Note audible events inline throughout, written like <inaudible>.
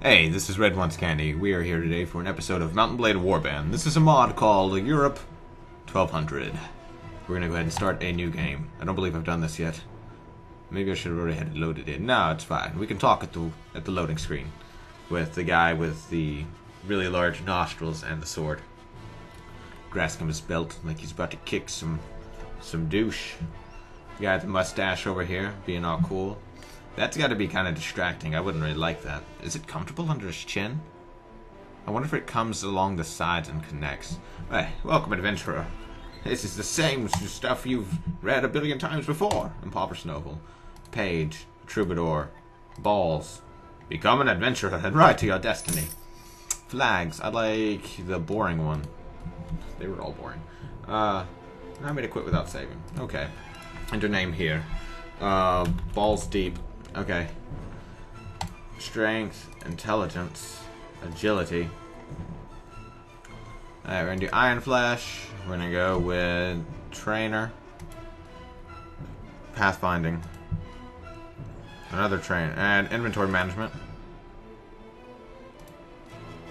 Hey, this is RedWantsCandy. We are here today for an episode of Mount&Blade Warband. This is a mod called Europe 1200. We're gonna go ahead and start a new game. I don't believe I've done this yet. Maybe I should have already had it loaded in. No, it's fine. We can talk at the at the loading screen with the guy with the really large nostrils and the sword. Grasping his belt like he's about to kick some some douche. The guy with the mustache over here, being all cool. That's got to be kind of distracting. I wouldn't really like that. Is it comfortable under his chin? I wonder if it comes along the sides and connects. Hey, welcome, adventurer. This is the same stuff you've read a billion times before. Impoverished novel. Page. Troubadour. Balls. Become an adventurer and ride to your destiny. Flags. I like the boring one. They were all boring. Uh, I'm going to quit without saving. Okay. Enter name here. Uh, balls deep. Okay. Strength, intelligence, agility. Alright, we're gonna do Iron Flesh. We're gonna go with Trainer. Pathfinding. Another train. And inventory management.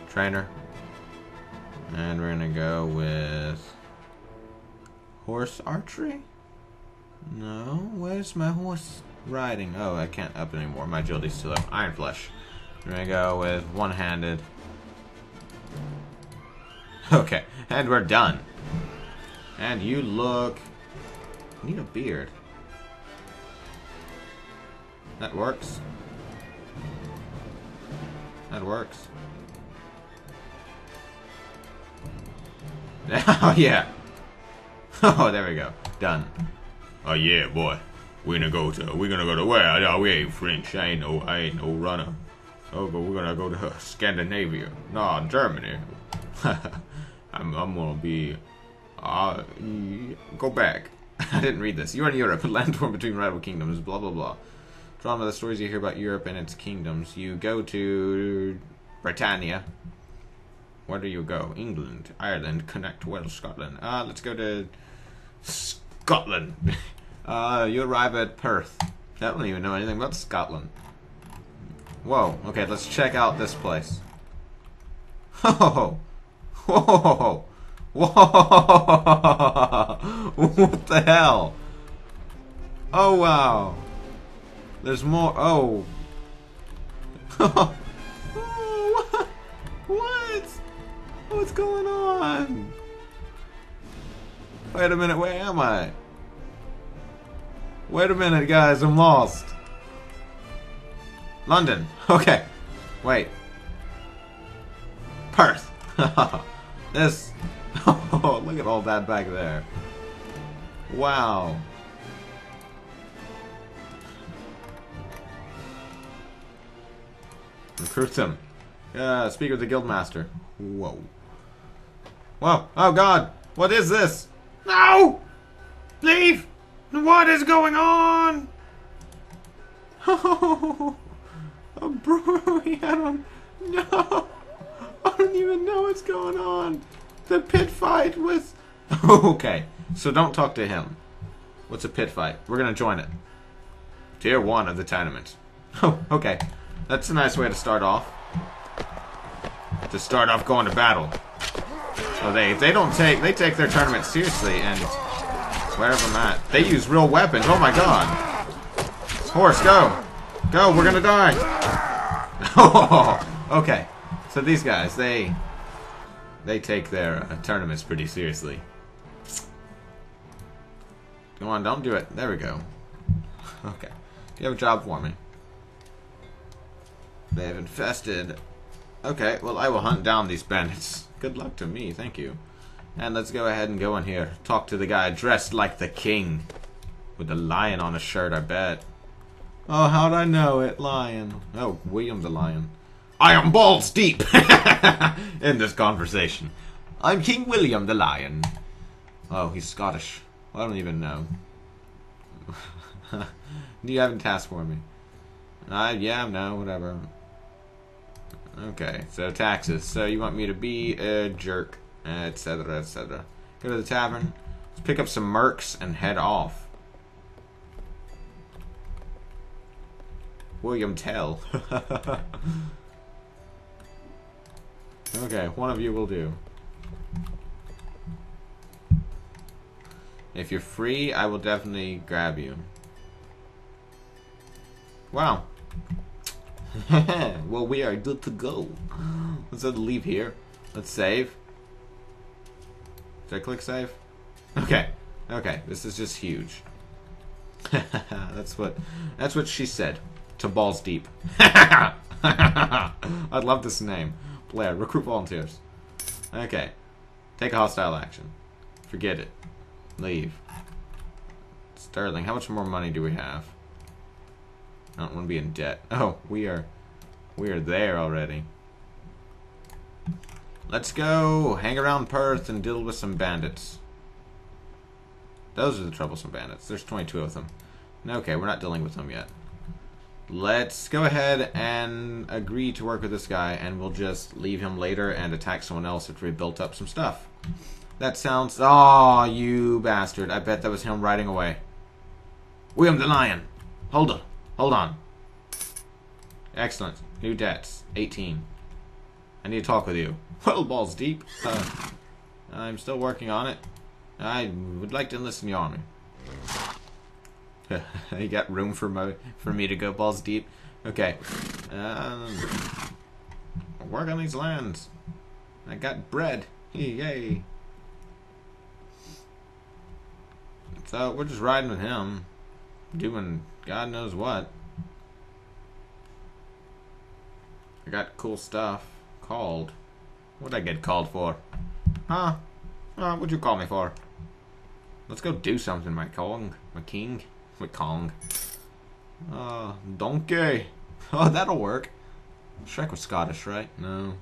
Trainer. And we're gonna go with horse archery? No, where's my horse riding? Oh, I can't up anymore. My agility's still up. Iron Flesh. We're gonna go with one-handed. Okay, and we're done. And you look... need a beard. That works. That works. <laughs> Oh, yeah. <laughs> Oh, there we go. Done. Oh, yeah, boy. We're gonna go to, we're gonna go to where? No, we ain't French. I ain't no, I ain't no runner. Oh, but we're gonna go to Scandinavia. No, Germany. <laughs> I'm, I'm gonna be, uh, go back. <laughs> I didn't read this. You're in Europe, a <laughs> land torn between rival kingdoms, blah, blah, blah. Drama, the stories you hear about Europe and its kingdoms. You go to Britannia. Where do you go? England, Ireland, connect Wales, Scotland. Ah, uh, let's go to Scotland. Uh, you arrive at Perth. I don't even know anything about Scotland. Whoa, okay, let's check out this place. Whoa! Whoa! Whoa! <laughs> What the hell? Oh, wow. There's more. Oh. oh <laughs> what? What? What's going on? Wait a minute, where am I? Wait a minute, guys, I'm lost. London. <laughs> Okay. Wait. Perth. <laughs> this. <laughs> Oh, look at all that back there. Wow. Recruit him. Uh, speak with the guildmaster. Whoa. Whoa. Oh god. What is this? No! Leave! What is going on? <laughs> Oh, a brewery. I don't know. I don't even know what's going on. The pit fight with... <laughs> okay, so don't talk to him. What's a pit fight? We're going to join it. Tier 1 of the tournament. <laughs> Oh, okay. That's a nice way to start off. To start off going to battle. So they they don't take they take their tournament seriously and wherever I'm at. They use real weapons. Oh my god. Horse, go. Go, we're gonna die. oh, <laughs> okay. So these guys, they they take their uh, tournaments pretty seriously. Come on, don't do it. There we go. <laughs> Okay. Do You have a job for me. They have infested. Okay, well, I will hunt down these bandits. Good luck to me, thank you. And let's go ahead and go in here. Talk to the guy dressed like the king. With the lion on his shirt, I bet. Oh, how'd I know it? Lion. Oh, William the Lion. I am balls deep <laughs> in this conversation. I'm King William the Lion. Oh, he's Scottish. I don't even know. Do <laughs> you have a task for me? Uh, yeah, no, whatever. Okay, so taxes. So you want me to be a jerk, etc., etc. Go to the tavern, let's pick up some mercs, and head off. William Tell. <laughs> Okay, one of you will do. If you're free, I will definitely grab you. Wow. <laughs> well, we are good to go. Let's leave here. Let's save. Did I click save? Okay. Okay, this is just huge. <laughs> that's what that's what she said. To balls deep. <laughs> I love this name. Blair, recruit volunteers. Okay. Take a hostile action. Forget it. Leave. Stirling, how much more money do we have? I don't want to be in debt. <laughs> Oh, we are we are there already. Let's go hang around Perth and deal with some bandits. Those are the troublesome bandits. There's 22 of them. Okay, we're not dealing with them yet. Let's go ahead and agree to work with this guy, and we'll just leave him later and attack someone else after we built up some stuff. That sounds... Oh, you bastard. I bet that was him riding away. William the Lion. Hold on. Hold on. Excellent. New debts. 18. I need to talk with you. <laughs> Well, balls deep. Uh, I'm still working on it. I would like to enlist in the army. <laughs> you got room for mo for me to go balls deep? Okay. Um, work on these lands. I got bread. Yay. So we're just riding with him. Doing God knows what. I got cool stuff. Called. What'd I get called for? Huh? Uh, what'd you call me for? Let's go do something, my Kong. My king. My Kong. Uh, donkey. <laughs> Oh, that'll work. Shrek was Scottish, right? No.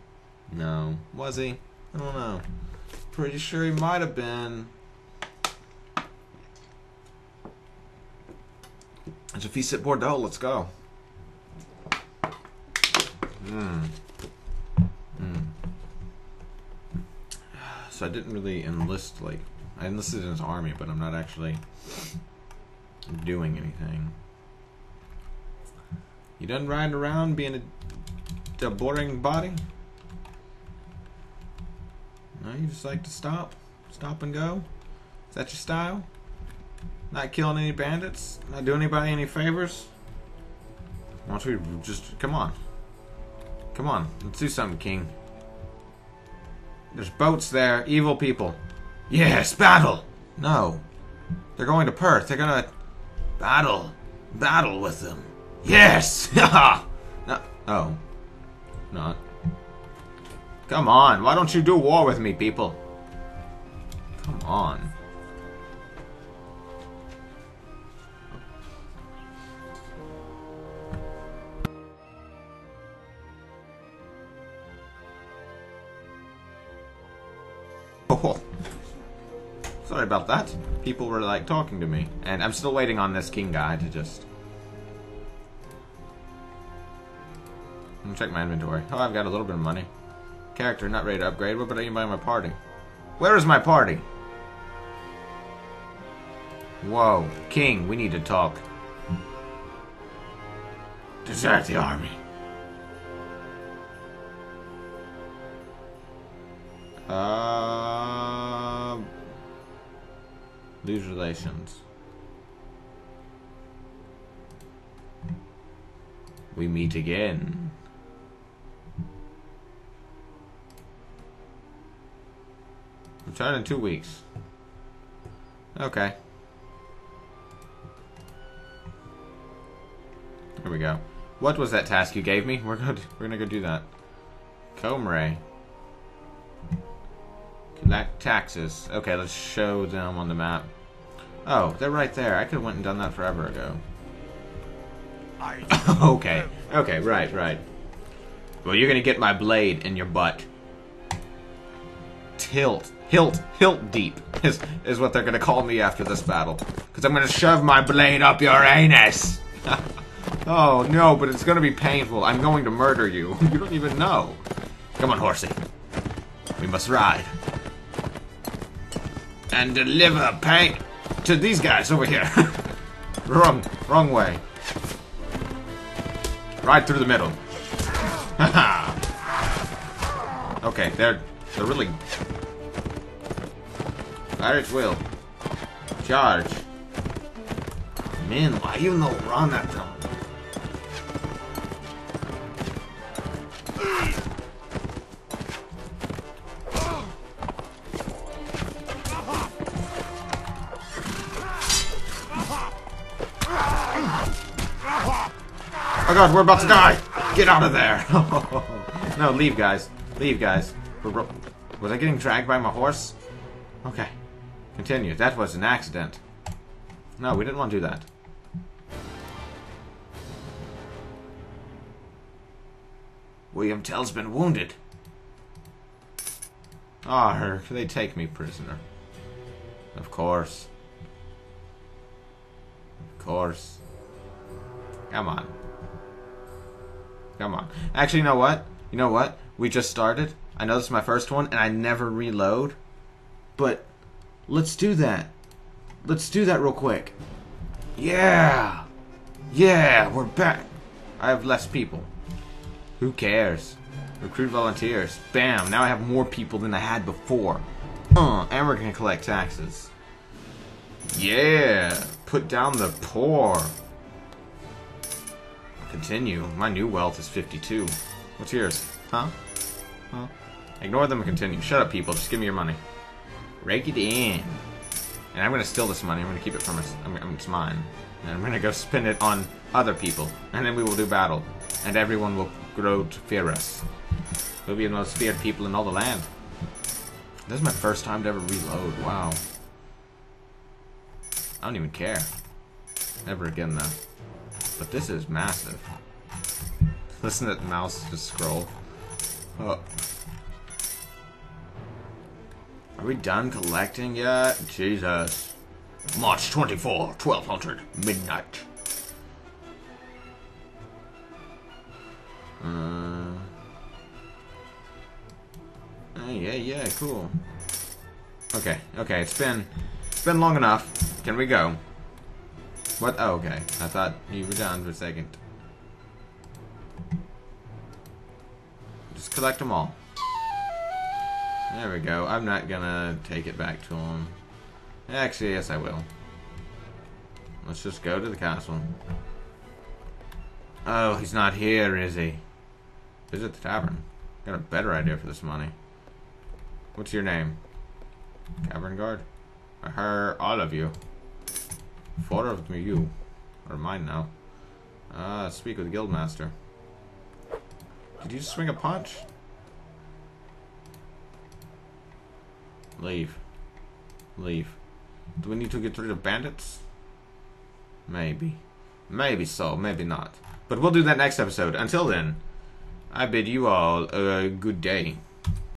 No. Was he? I don't know. Pretty sure he might have been. It's a feast at Bordeaux. Let's go. Hmm. So I didn't really enlist, like, I enlisted in his army, but I'm not actually doing anything. You done riding around being a, a boring body? No, you just like to stop? Stop and go? Is that your style? Not killing any bandits? Not doing anybody any favors? Why don't we just... Come on. Come on. Let's do something, King. There's boats there. Evil people. Yes, battle! No. They're going to Perth. They're gonna... Battle. Battle with them. Yes! <laughs> no. Oh. Not. Come on. Why don't you do war with me, people? Come on. Oh. Sorry about that. People were like talking to me. And I'm still waiting on this king guy to just... Let me check my inventory. Oh, I've got a little bit of money. Character not ready to upgrade. What about anybody in my party? Where is my party? Whoa. King, we need to talk. Desert the army. Uh, lose relations. We meet again. Return in two weeks. Okay. Here we go. What was that task you gave me? We're gonna we're gonna go do that. Comray. Collect taxes. Okay, let's show them on the map. Oh, they're right there. I could have went and done that forever ago. <laughs> okay. Okay, right, right. Well, you're gonna get my blade in your butt. Tilt. Hilt. Hilt deep is, is what they're gonna call me after this battle. Because I'm gonna shove my blade up your anus! <laughs> oh, no, but it's gonna be painful. I'm going to murder you. <laughs> You don't even know. Come on, horsey. We must ride and deliver paint to these guys over here. <laughs> wrong, wrong way. Right through the middle. <laughs> Okay, they're they're really Irish will. Charge. Man, why you no run at them? Oh god, we're about to die! Get out of there! <laughs> no, leave, guys. Leave, guys. Was I getting dragged by my horse? Okay. Continue. That was an accident. No, we didn't want to do that. William Tell's been wounded. Ah, they take me prisoner. Of course. Of course. Come on. Come on. Actually, you know what? You know what? We just started. I know this is my first one, and I never reload. But let's do that. Let's do that real quick. Yeah! Yeah, we're back. I have less people. Who cares? Recruit volunteers. Bam! Now I have more people than I had before. Uh, and we're gonna collect taxes. Yeah! Put down the poor. Continue. My new wealth is 52. What's yours? Huh? Huh? Ignore them and continue. Shut up, people. Just give me your money. Rake it in. And I'm gonna steal this money. I'm gonna keep it from my. I mean, it's mine. And I'm gonna go spend it on other people. And then we will do battle. And everyone will grow to fear us. We'll be the most feared people in all the land. This is my first time to ever reload. Wow. I don't even care. Never again, though. But this is massive. Listen to that mouse just scroll. Oh. Are we done collecting yet? Jesus. March 24, 1200, midnight. Uh, oh, yeah, yeah, cool. Okay, okay, it's been, it's been long enough. Can we go? What? Oh, okay. I thought you were done for a second. Just collect them all. There we go. I'm not gonna take it back to him. Actually, yes I will. Let's just go to the castle. Oh, he's not here, is he? Visit the tavern. Got a better idea for this money. What's your name? Cavern guard? I heard all of you. Four of you are mine now. Ah, uh, speak with guildmaster. Did you just swing a punch? Leave. Leave. Do we need to get rid of bandits? Maybe. Maybe so, maybe not. But we'll do that next episode. Until then, I bid you all a good day.